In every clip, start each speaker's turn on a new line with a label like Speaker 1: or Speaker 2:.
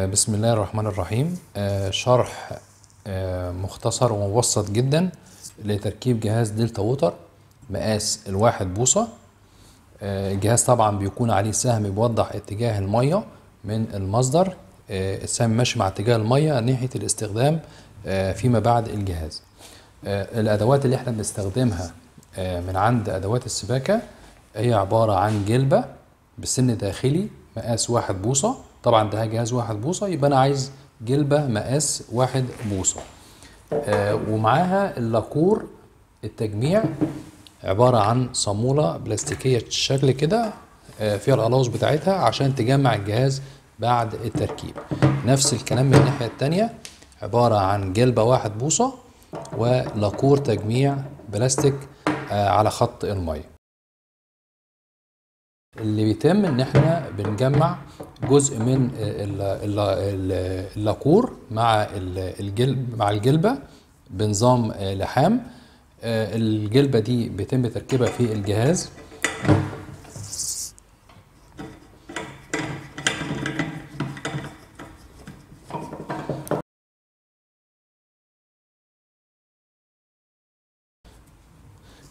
Speaker 1: بسم الله الرحمن الرحيم. آه، شرح آه، مختصر ومبسط جدا لتركيب جهاز دلتا ووتر مقاس الواحد بوصة. آه، الجهاز طبعا بيكون عليه سهم بيوضح اتجاه المية من المصدر. آه، السهم ماشي مع اتجاه المية ناحية الاستخدام آه، فيما بعد الجهاز. آه، الأدوات اللي إحنا بنستخدمها آه، من عند أدوات السباكة هي عبارة عن جلبة بسن داخلي مقاس واحد بوصة. طبعا ده جهاز واحد بوصة يبقى أنا عايز جلبة مقاس واحد بوصة. آه، ومعاها اللاكور التجميع عبارة عن صامولة بلاستيكية الشكل كده آه، فيها القلاوص بتاعتها عشان تجمع الجهاز بعد التركيب. نفس الكلام من الناحية التانية عبارة عن جلبة واحد بوصة ولاكور تجميع بلاستيك آه، على خط المية. اللي بيتم إن إحنا بنجمع جزء من ال- ال- ال- اللاكور مع ال- الجلب مع الجلبة بنظام آه، لحام. آه، الجلبة دي بيتم تركيبها في الجهاز.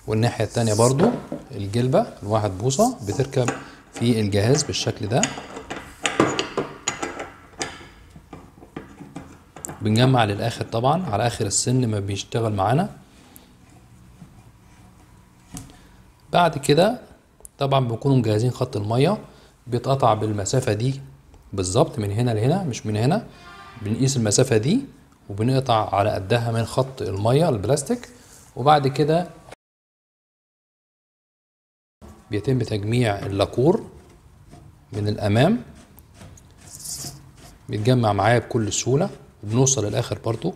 Speaker 1: والناحية التانية برضو الجلبة الواحد بوصة بتركب في الجهاز بالشكل ده. بنجمع للآخر طبعا. على آخر السن ما بيشتغل معانا. بعد كده طبعا بنكونوا مجهزين خط المية. بيتقطع بالمسافة دي بالظبط من هنا لهنا مش من هنا. بنقيس المسافة دي وبنقطع على قدها من خط المية البلاستيك. وبعد كده بيتم تجميع اللاكور من الأمام. بيتجمع معايا بكل سهولة. وبنوصل للآخر برضو.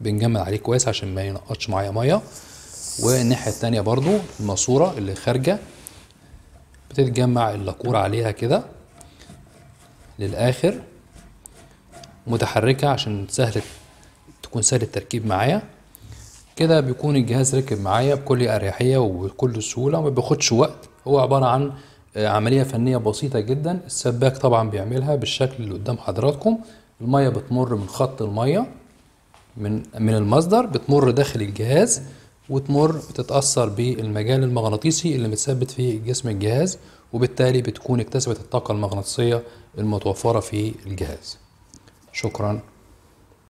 Speaker 1: بنجمع عليه كويس عشان ما ينقطش معايا مية. والناحية التانية برضو الماسورة اللي خارجة. بتتجمع اللاكور عليها كده للآخر. متحركة عشان سهل تكون سهل التركيب معايا. كده بيكون الجهاز ركب معايا بكل أريحية وبكل سهولة وما بياخدش وقت. هو عبارة عن آه، عملية فنية بسيطة جدا. السباك طبعا بيعملها بالشكل اللي قدام حضراتكم. المية بتمر من خط المية من من المصدر بتمر داخل الجهاز وتمر بتتأثر بالمجال المغناطيسي اللي متثبت في جسم الجهاز وبالتالي بتكون اكتسبت الطاقة المغناطيسية المتوفرة في الجهاز. شكرا.